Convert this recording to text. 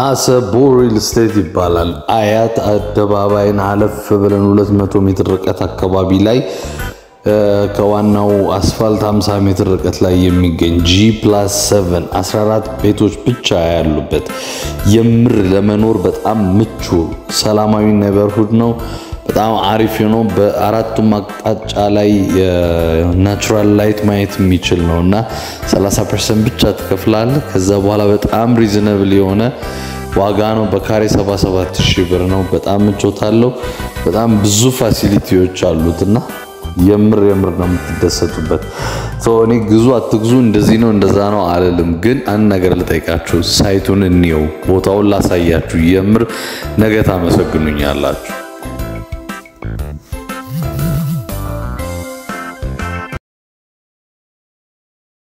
አሰቦ ሪል ስቴት ይባላል። አያት አደባባይን አለፍ ብለን 200 ሜትር ርቀት አካባቢ ላይ ከዋናው አስፋልት 50 ሜትር ርቀት ላይ የሚገኝ G plus 7 14 ቤቶች ብቻ ያሉበት የምር ለመኖር በጣም ምቹ ሰላማዊ neighborhood ነው። በጣም አሪፍ ነው። በአራቱም አቅጣጫ ላይ natural light ማየት የሚችል ነው እና 30 percent ብቻ ትከፍላለህ። ከዛ በኋላ በጣም reasonable የሆነ ዋጋ ነው። በካሬ 77 ሺህ ብር ነው። በጣም ምቾት አለው። በጣም ብዙ facility ዎች አሉት እና የምር የምር ነው የምትደሰቱበት። እኔ ግዙ አትግዙ እንደዚህ ነው እንደዛ ነው አልልም፣ ግን አንድ ነገር ልጠይቃችሁ። site ኡን እንየው፣ ቦታውን ላሳያችሁ። የምር ነገ ታመሰግኑኛላችሁ።